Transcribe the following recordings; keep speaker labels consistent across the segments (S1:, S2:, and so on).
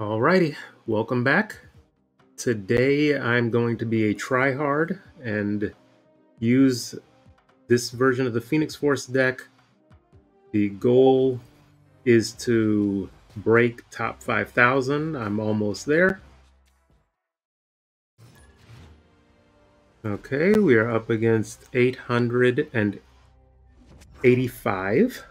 S1: Alrighty, welcome back. Today I'm going to be a tryhard and use this version of the Phoenix Force deck. The goal is to break top 5,000. I'm almost there. Okay, we are up against 885.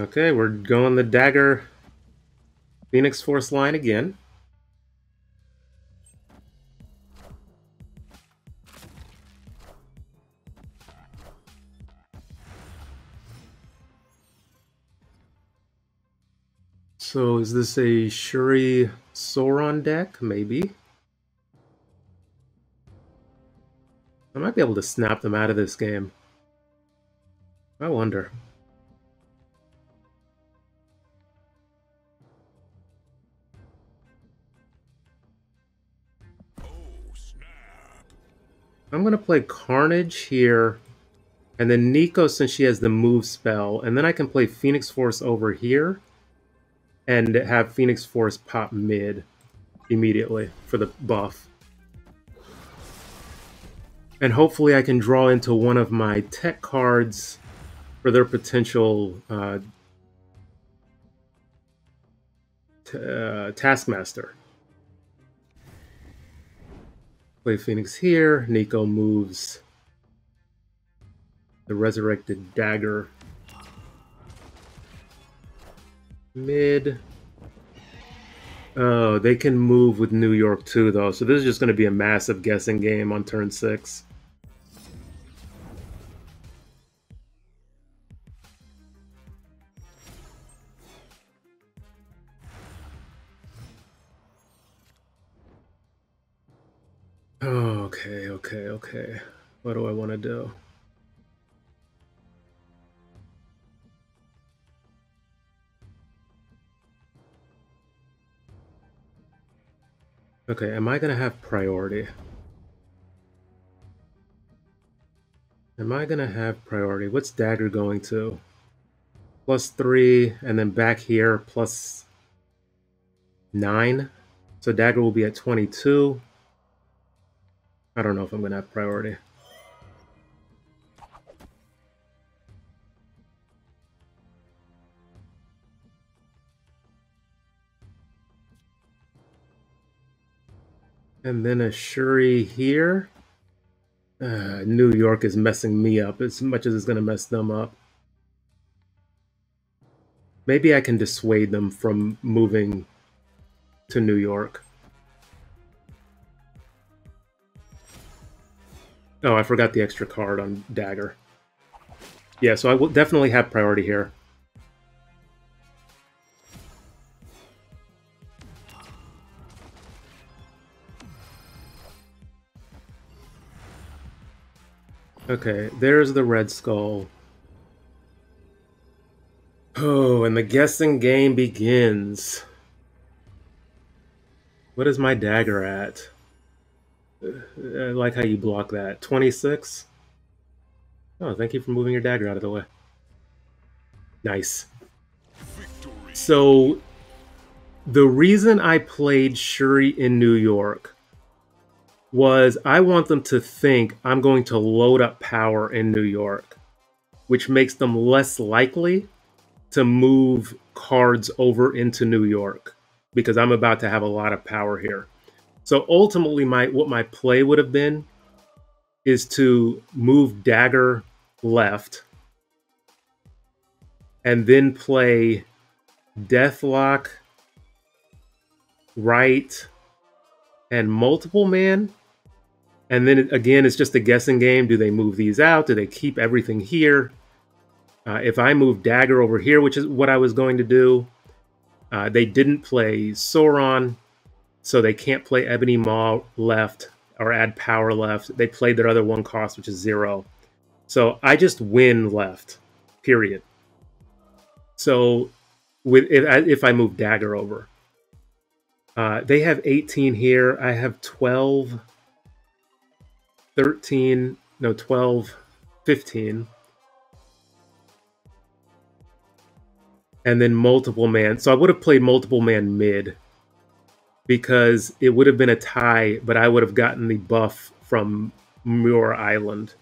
S1: Okay, we're going the dagger Phoenix Force line again. So is this a Shuri Sauron deck? Maybe. I might be able to snap them out of this game. I wonder. I'm going to play Carnage here. And then Nico, since she has the move spell. And then I can play Phoenix Force over here. And have Phoenix Force pop mid immediately for the buff. And hopefully I can draw into one of my tech cards for their potential uh, uh, Taskmaster. Play Phoenix here. Nico moves the Resurrected Dagger mid. Oh, they can move with New York too, though. So this is just going to be a massive guessing game on turn six. Okay, okay, okay. What do I want to do? Okay, am I going to have priority? Am I going to have priority? What's dagger going to? Plus 3, and then back here, plus 9. So dagger will be at 22. I don't know if I'm going to have priority. And then a Shuri here. Uh, New York is messing me up as much as it's going to mess them up. Maybe I can dissuade them from moving to New York. Oh, I forgot the extra card on Dagger. Yeah, so I will definitely have priority here. Okay, there's the Red Skull. Oh, and the guessing game begins. What is my dagger at? I like how you block that. 26? Oh, thank you for moving your dagger out of the way. Nice. Victory. So, the reason I played Shuri in New York was I want them to think I'm going to load up power in New York, which makes them less likely to move cards over into New York because I'm about to have a lot of power here. So ultimately, my what my play would have been is to move dagger left and then play Deathlok right and multiple man. And then again it's just a guessing game. Do they move these out? Do they keep everything here? Uh, if i move dagger over here which is what i was going to do uh, they didn't play sauron so they can't play Ebony Maw left or add power left. They played their other one cost, which is zero. So I just win left, period. So with if, if I move dagger over, Uh, they have 18 here. I have 12, 13, no, 12, 15. And then multiple man. So I would have played multiple man mid because it would have been a tie, but I would have gotten the buff from Muir Island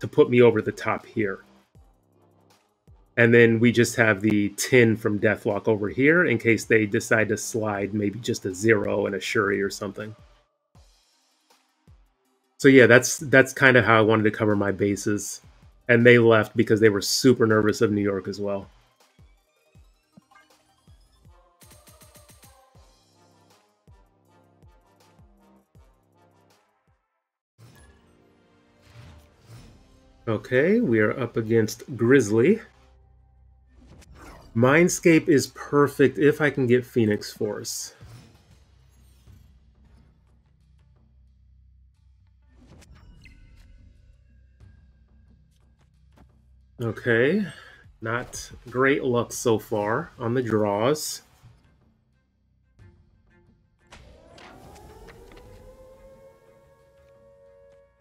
S1: to put me over the top here. And then we just have the 10 from Deathlok over here in case they decide to slide maybe just a zero and a Shuri or something. So yeah, that's that's kind of how I wanted to cover my bases. And they left because they were super nervous of New York as well. Okay, we are up against Grizzly. Mindscape is perfect if I can get Phoenix Force. Okay, not great luck so far on the draws.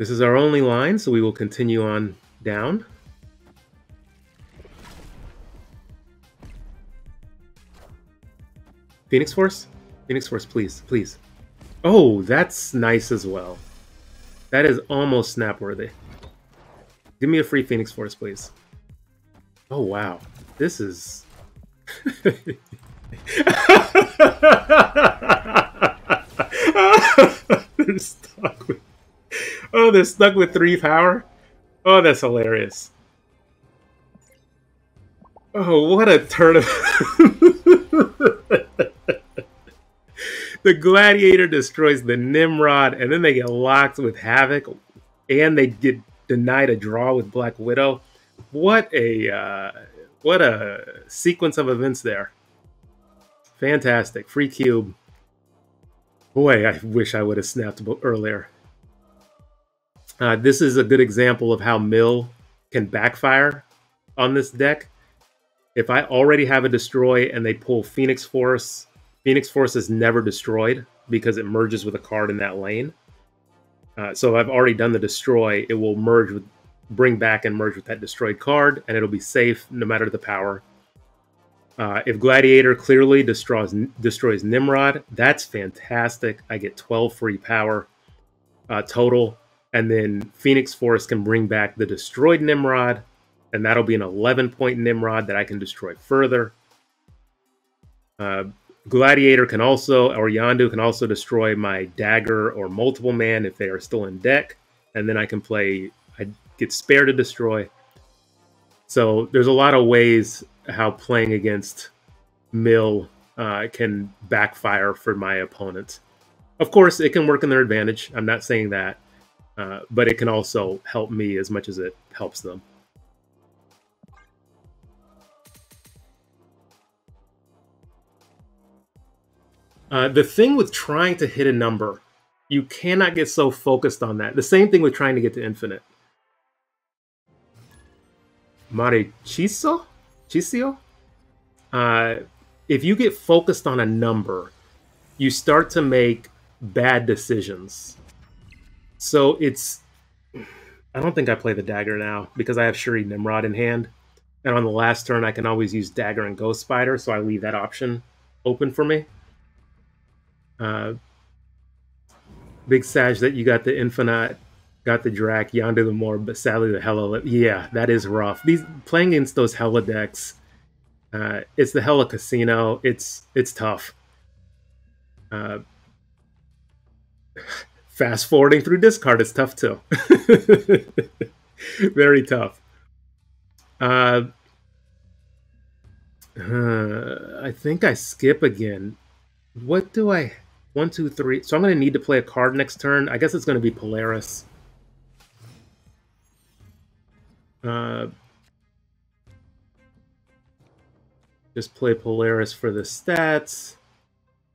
S1: This is our only line, so we will continue on down. Phoenix Force? Phoenix Force, please, please. Oh, that's nice as well. That is almost snap-worthy. Give me a free Phoenix Force, please. Oh, wow. This is... they're stuck with... Oh, they're stuck with three power? Oh, that's hilarious. Oh, what a turn of... the Gladiator destroys the Nimrod, and then they get locked with Havoc, and they get denied a draw with Black Widow. What a uh, what a sequence of events there. Fantastic. Free cube. Boy, I wish I would have snapped earlier. Uh, this is a good example of how Mill can backfire on this deck. If I already have a destroy and they pull Phoenix Force Phoenix Force is never destroyed because it merges with a card in that lane. Uh, so I've already done the destroy. It will merge with, bring back and merge with that destroyed card, and it'll be safe no matter the power. Uh, if Gladiator clearly destroys destroys Nimrod, that's fantastic. I get 12 free power uh, total, and then Phoenix Force can bring back the destroyed Nimrod, and that'll be an 11 point Nimrod that I can destroy further. Uh, Gladiator can also, or Yondu can also destroy my dagger or multiple man if they are still in deck, and then I can play. I get spare to destroy. So there's a lot of ways how playing against Mill uh, can backfire for my opponent. Of course, it can work in their advantage. I'm not saying that, uh, but it can also help me as much as it helps them. Uh, the thing with trying to hit a number, you cannot get so focused on that. The same thing with trying to get to infinite. Marichiso? Chisio? Uh, if you get focused on a number, you start to make bad decisions. So it's. I don't think I play the dagger now because I have Shuri Nimrod in hand. And on the last turn, I can always use dagger and ghost spider, so I leave that option open for me. Uh, Big Sag that you got the Infinite, got the Drac, Yonder the More, but sadly the Hela. Yeah, that is rough. These playing against those Hela decks, uh, it's the Hela Casino. It's it's tough. Uh, fast forwarding through discard is tough too. Very tough. Uh, uh, I think I skip again. What do I? One, two, three. So I'm going to need to play a card next turn. I guess it's going to be Polaris. Uh, just play Polaris for the stats.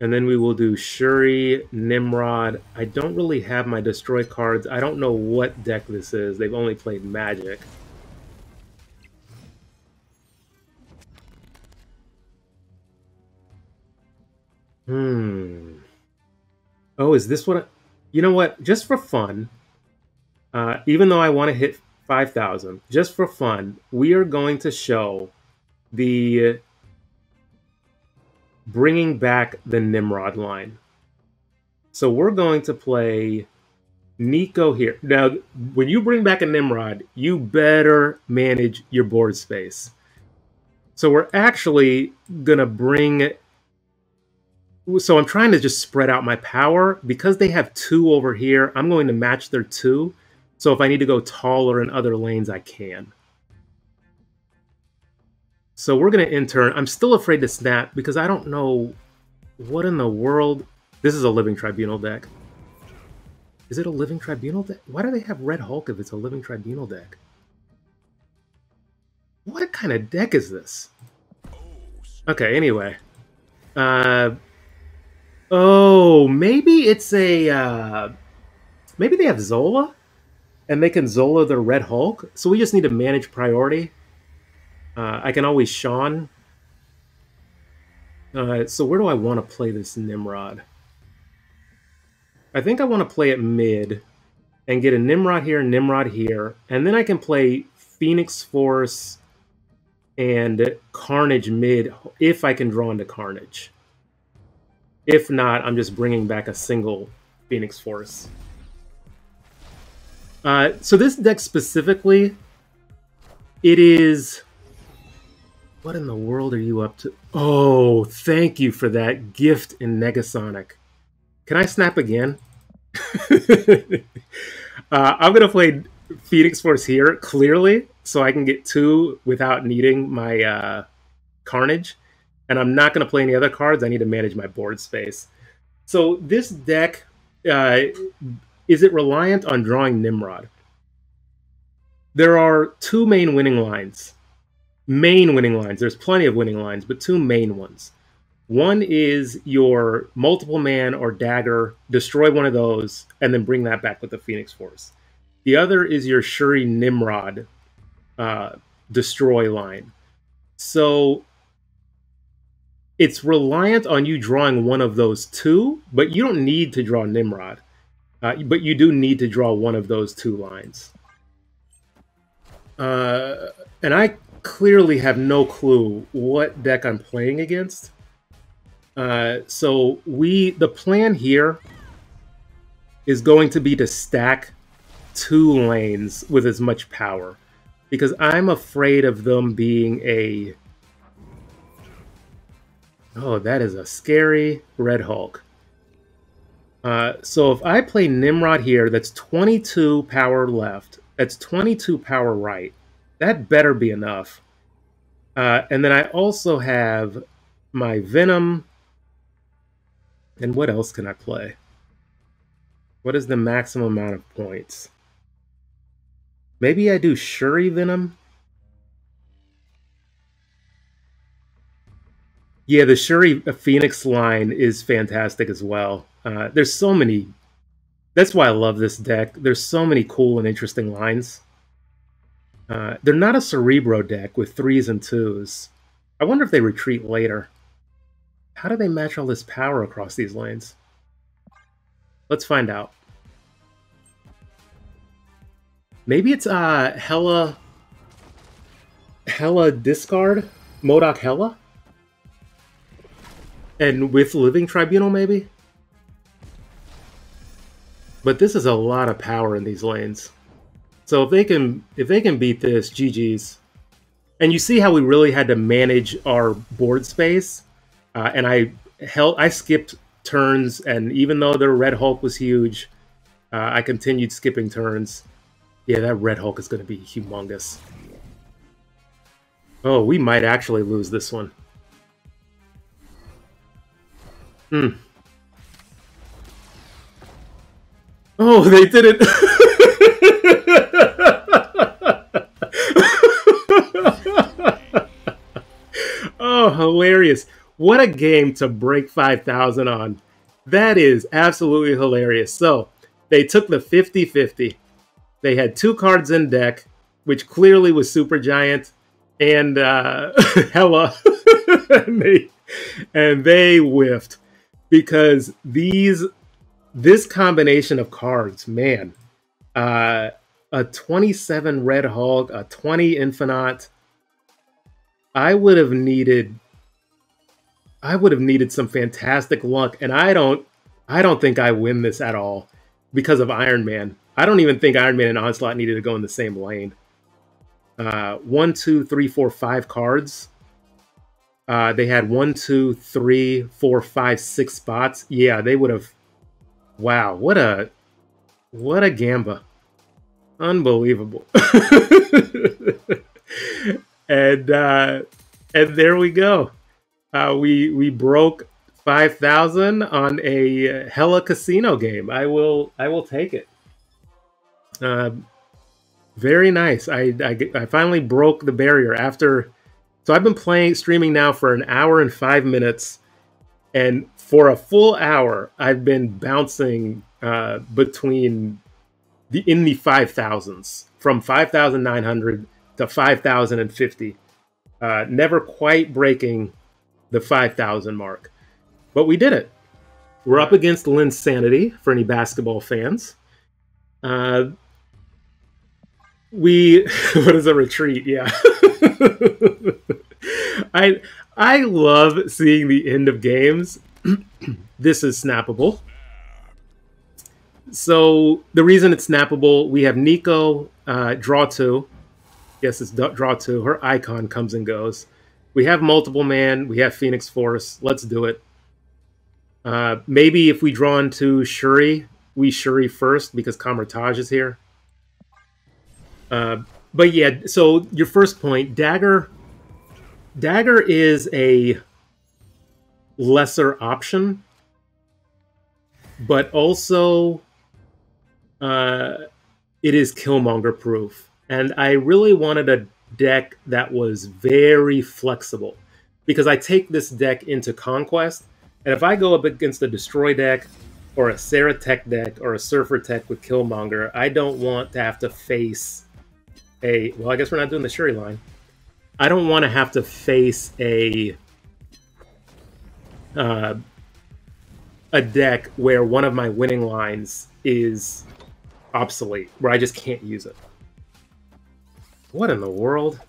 S1: And then we will do Shuri, Nimrod. I don't really have my Destroy cards. I don't know what deck this is. They've only played Magik. Hmm. Oh, is this what? I, you know what? Just for fun, uh, even though I want to hit 5,000, just for fun, we are going to show the bringing back the Nimrod line. So we're going to play Nico here. Now, when you bring back a Nimrod, you better manage your board space. So we're actually going to bring... So I'm trying to just spread out my power. Because they have two over here, I'm going to match their two. So if I need to go taller in other lanes, I can. So we're going to intern. I'm still afraid to snap because I don't know what in the world. This is a Living Tribunal deck. Is it a Living Tribunal deck? Why do they have Red Hulk if it's a Living Tribunal deck? What kind of deck is this? Okay, anyway. Uh, oh, maybe it's a... Uh, maybe they have Zola? And they can Zola their Red Hulk? So we just need to manage priority? Uh, I can always Sean. Uh, so where do I want to play this Nimrod? I think I want to play it mid and get a Nimrod here, Nimrod here, and then I can play Phoenix Force and Carnage mid if I can draw into Carnage. If not, I'm just bringing back a single Phoenix Force. Uh, so this deck specifically, it is what in the world are you up to? Oh, thank you for that gift in Negasonic. Can I snap again? uh, I'm going to play Phoenix Force here, clearly, so I can get two without needing my uh, Carnage. And I'm not going to play any other cards. I need to manage my board space. So this deck, uh, is it reliant on drawing Nimrod? There are two main winning lines main winning lines. There's plenty of winning lines, but two main ones. One is your multiple man or dagger, destroy one of those, and then bring that back with the Phoenix Force. The other is your Shuri Nimrod uh, destroy line. So it's reliant on you drawing one of those two, but you don't need to draw Nimrod. Uh, but you do need to draw one of those two lines. Uh, and I clearly have no clue what deck I'm playing against. Uh, so we, the plan here is going to be to stack two lanes with as much power because I'm afraid of them being a oh that is a scary red hulk uh, so if I play Nimrod here that's 22 power left. That's 22 power right that better be enough. Uh, and then I also have my Venom. And what else can I play? What is the maximum amount of points? Maybe I do Shuri Venom? Yeah, the Shuri Phoenix line is fantastic as well. Uh, there's so many. That's why I love this deck. There's so many cool and interesting lines. Uh, they're not a Cerebro deck with threes and twos. I wonder if they retreat later. How do they match all this power across these lanes? Let's find out. Maybe it's uh Hella... Hela discard? MODOK Hela? And with Living Tribunal maybe? But this is a lot of power in these lanes. So if they can if they can beat this, GG's. And you see how we really had to manage our board space. Uh, and I held I skipped turns, and even though the Red Hulk was huge, uh, I continued skipping turns. Yeah, that Red Hulk is going to be humongous. Oh, we might actually lose this one. Hmm. Oh, they did it! hilarious. What a game to break 5,000 on. That is absolutely hilarious. So, they took the 50 50. They had two cards in deck, which clearly was Supergiant and uh, Hela. and, they, and they whiffed because these this combination of cards, man, uh, a 27 Red Hulk, a 20 Infinite. I would have needed I would have needed some fantastic luck, and I don't I don't think I win this at all because of Iron Man. I don't even think Iron Man and Onslaught needed to go in the same lane. Uh, one, two, three, four, five cards. Uh, they had one, two, three, four, five, six spots. Yeah, they would have. Wow, what a what a gamba! Unbelievable. and uh, and there we go. Uh, we we broke five thousand on a Hela casino game. I will I will take it. Uh, very nice. I, I I finally broke the barrier after. So I've been playing streaming now for an hour and five minutes, and for a full hour I've been bouncing uh, between the in the five thousands from five thousand nine hundred to five thousand and fifty. Uh, never quite breaking the 5,000 mark. But we did it. We're up against Linsanity for any basketball fans. Uh, we what is a retreat? Yeah. I I love seeing the end of games. this is snappable. So the reason it's snappable, we have Nico uh, draw two. Yes, it's draw two. Her icon comes and goes. We have multiple man. We have Phoenix Force. Let's do it. Uh, maybe if we draw into Shuri, we Shuri first because Kamar-Taj is here. Uh, but yeah, so your first point, Dagger. Dagger is a lesser option, but also uh, it is Killmonger proof. And I really wanted a deck that was very flexible because I take this deck into Conquest, and if I go up against a Destroy deck or a Sarah Tech deck or a Surfer Tech with Killmonger, I don't want to have to face a. Well, I guess we're not doing the Shuri line. I don't want to have to face a. Uh, a deck where one of my winning lines is obsolete, where I just can't use it. What in the world?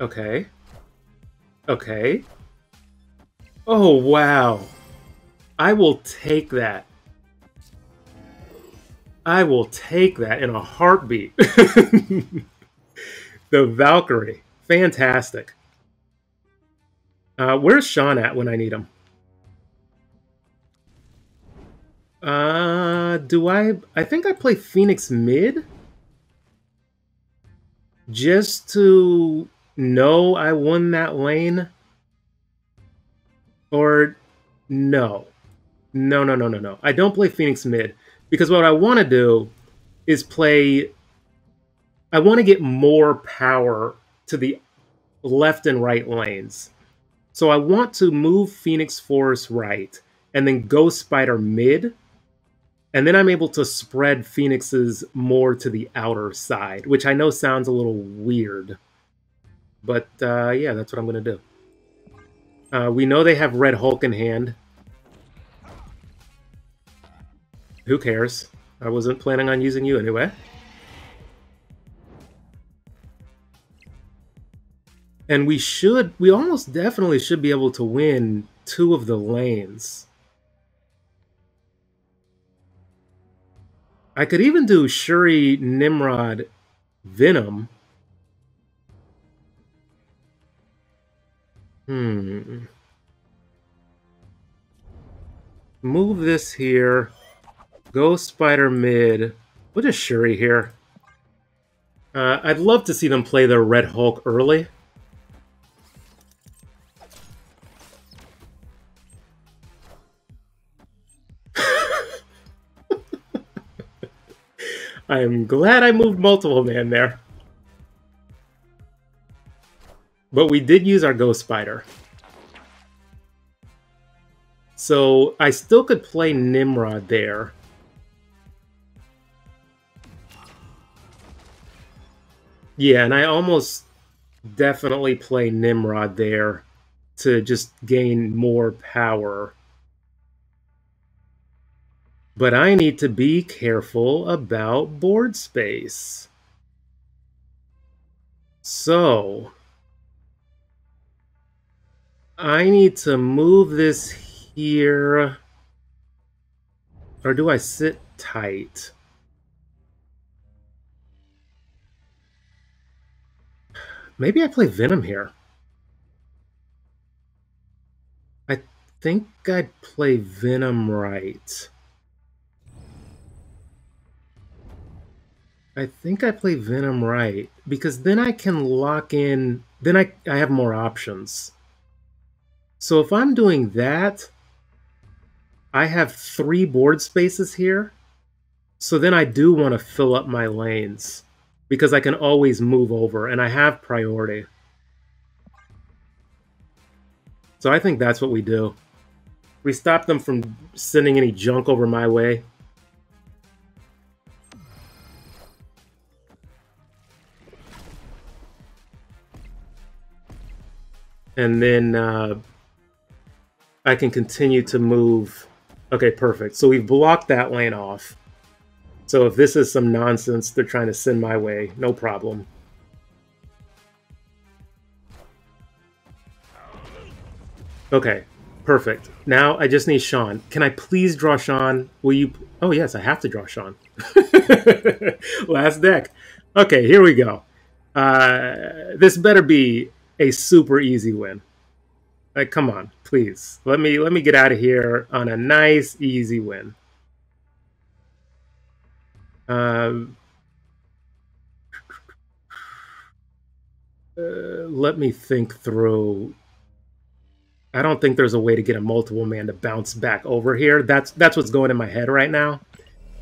S1: Okay. Okay. Oh, wow. I will take that. I will take that in a heartbeat. the Valkyrie. Fantastic. Uh, where's Sean at when I need him? Uh, do I? I think I play Phoenix mid. Just to know I won that lane. Or no. No, no, no, no, no. I don't play Phoenix mid. Because what I want to do is play. I want to get more power to the left and right lanes. So I want to move Phoenix Force right and then Ghost Spider mid and then I'm able to spread Phoenix's more to the outer side, which I know sounds a little weird. But uh, yeah, that's what I'm going to do. Uh, we know they have Red Hulk in hand. Who cares? I wasn't planning on using you anyway. And we should, we almost definitely should be able to win two of the lanes. I could even do Shuri, Nimrod, Venom. Hmm. Move this here. Ghost Spider mid. What is Shuri here? Uh, I'd love to see them play their Red Hulk early. I am glad I moved multiple man there. But we did use our Ghost Spider. So I still could play Nimrod there. Yeah, and I almost definitely play Nimrod there to just gain more power But I need to be careful about board space. So, I need to move this here. Or do I sit tight? Maybe I play Venom here. I think I'd play Venom right. I think I play Venom right because then I can lock in, then I, I have more options. So if I'm doing that, I have three board spaces here. So then I do want to fill up my lanes because I can always move over and I have priority. So I think that's what we do. We stop them from sending any junk over my way. And then uh, I can continue to move. Okay, perfect. So we've blocked that lane off. So if this is some nonsense they're trying to send my way, no problem. Okay, perfect. Now I just need Sean. Can I please draw Sean? Will you? Oh yes, I have to draw Sean. Last deck. Okay, here we go. Uh, this better be a super easy win. Like, come on, please. Let me let me get out of here on a nice, easy win. Um, uh, let me think through. I don't think there's a way to get a multiple man to bounce back over here. That's that's what's going in my head right now.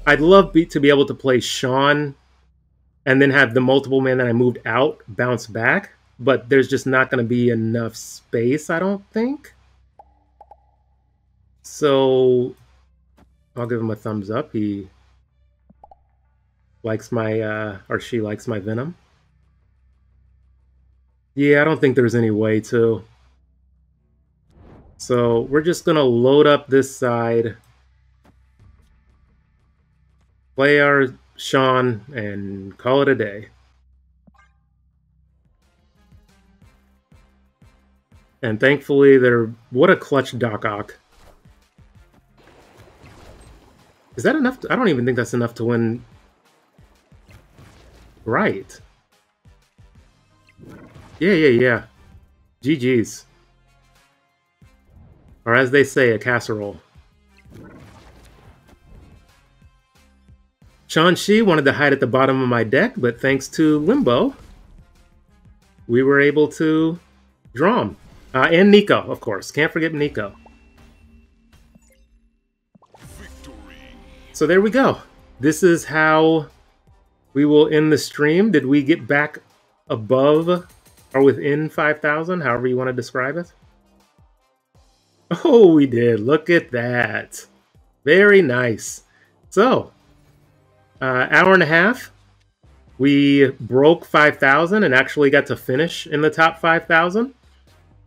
S1: I'd love be, to be able to play Sean and then have the multiple man that I moved out bounce back but there's just not going to be enough space, I don't think. So I'll give him a thumbs up. He likes my, uh, or she likes my Venom. Yeah, I don't think there's any way to. So we're just going to load up this side. Play our Sean and call it a day. And thankfully, they're... What a clutch Doc Ock. Is that enough? To, I don't even think that's enough to win. Right. Yeah, yeah, yeah. GG's. Or as they say, a casserole. Shang-Chi wanted to hide at the bottom of my deck, but thanks to Limbo, we were able to draw him. Uh, and Nico, of course. Can't forget Nico. So there we go. This is how we will end the stream. Did we get back above or within 5,000? However you want to describe it. Oh, we did. Look at that. Very nice. So, uh, hour and a half. We broke 5,000 and actually got to finish in the top 5,000.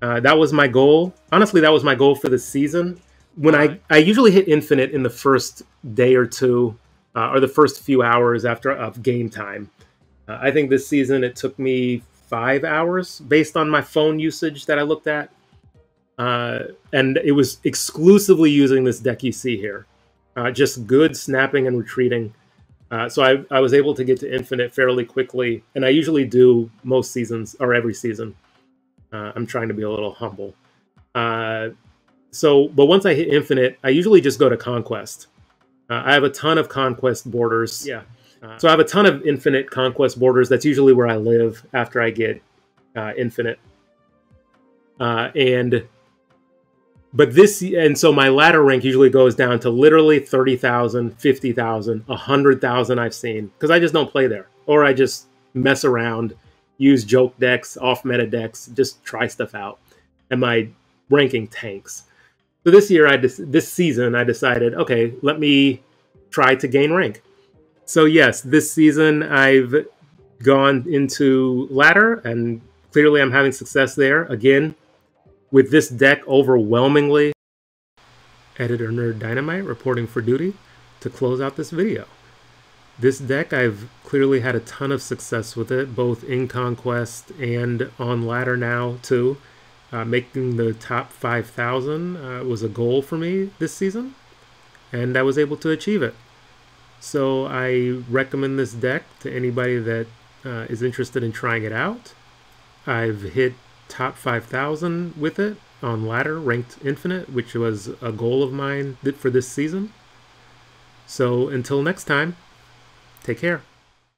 S1: Uh, that was my goal. Honestly, that was my goal for the season. When I, I usually hit infinite in the first day or two, uh, or the first few hours after of game time. Uh, I think this season it took me five hours based on my phone usage that I looked at, uh, and it was exclusively using this deck you see here, uh, just good snapping and retreating. Uh, so I, I was able to get to infinite fairly quickly, and I usually do most seasons or every season. Uh, I'm trying to be a little humble. Uh, so, but once I hit infinite, I usually just go to conquest. Uh, I have a ton of conquest borders. Yeah. Uh, so I have a ton of infinite conquest borders. That's usually where I live after I get uh, infinite. Uh, and but this and so my ladder rank usually goes down to literally 30,000, 50,000, 100,000 I've seen because I just don't play there or I just mess around use joke decks, off meta decks, just try stuff out. And my ranking tanks. So this year, I this season, I decided, okay, let me try to gain rank. So yes, this season I've gone into ladder, and clearly I'm having success there. Again, with this deck overwhelmingly. Editor Nerd Dynamite reporting for duty. to close out this video. This deck, I've clearly had a ton of success with it, both in Conquest and on ladder now, too. Uh, making the top 5,000 uh, was a goal for me this season, and I was able to achieve it. So I recommend this deck to anybody that uh, is interested in trying it out. I've hit top 5,000 with it on ladder, ranked infinite, which was a goal of mine for this season. So until next time, take care.